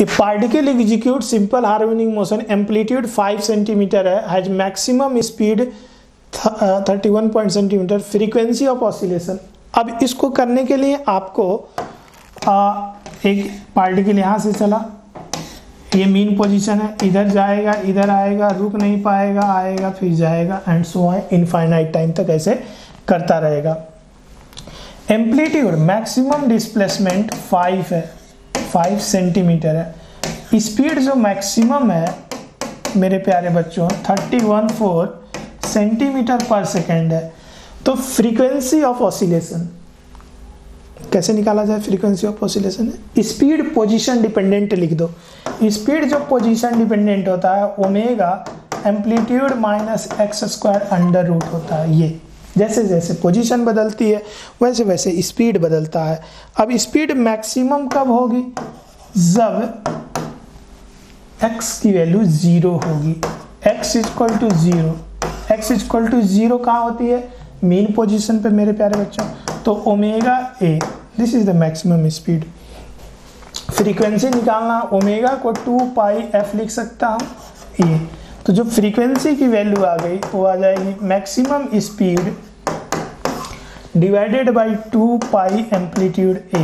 A particle execute simple harmonic motion amplitude 5 centimetre है has maximum speed 31 point centimetre frequency of oscillation अब इसको करने के लिए आपको आ, एक पार्टिकल यहाँ से चला। ये मेन पोजीशन है। इधर जाएगा इधर आएगा रुक नहीं पाएगा आएगा फिर जाएगा एंड सो आए इनफाइनाइट टाइम तक ऐसे करता रहेगा। एम्पलीट्यूड मैक्सिमम डिस्प्लेसमेंट 5 है। 5 सेंटीमीटर है। स्पीड जो मैक्सिमम है, मेरे प्यारे बच्चों 31 फोर सेंटीमीटर पर सेकेंड है। तो फ्रीक्वेंसी ऑफ़ ऑसिलेशन कैसे निकाला जाए frequency of oscillation speed position dependent लिख दो। स्पीड जो पोजीशन डिपेंडेंट होता है omega amplitude minus x square under root होता है, ये। जैसे जैसे पोजीशन बदलती है, वैसे वैसे स्पीड बदलता है। अब स्पीड मैक्सिमम कब होगी? जब एक्स की वैल्यू ज़ीरो होगी। x equal to zero x equal to zero कहाँ होती है? मेन पोजीशन पे, मेरे प्यारे बच्चों। तो omega A this is the maximum speed frequency निकालना ओमेगा को टू पाई एफ़ लिख सकता हूँ। ए तो जो फ्रीक्वेंसी की वैल्यू आ गई वो आ जाएगी maximum speed divided by two pi amplitude A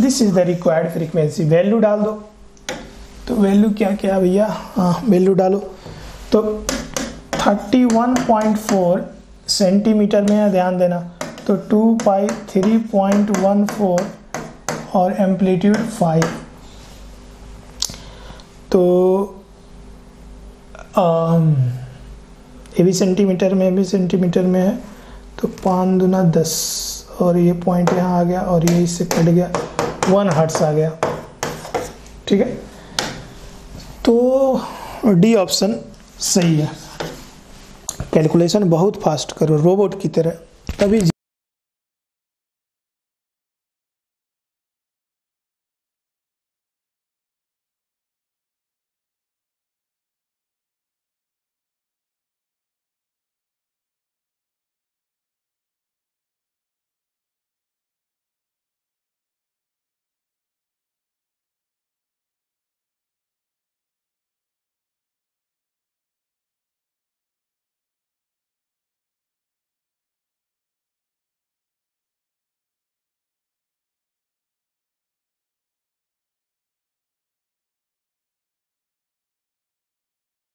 this is the required frequency value डाल दो। तो वैल्यू क्या क्या भैया? हाँ वैल्यू डालो। तो 31.4 सेंटीमीटर में ध्यान देना। तो 2 पाई 3.14 और एम्पलीट्यूड 5 तो ये भी सेंटीमीटर में भी सेंटीमीटर में है। तो पाँच दुना दस, और ये पॉइंट यहाँ आ गया, और ये इससे कट गया वन हर्ट्स आ गया। ठीक है? तो डी ऑप्शन सही है। कैलकुलेशन बहुत फास्ट करो रोबोट की तरह। तभी